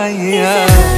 yeah.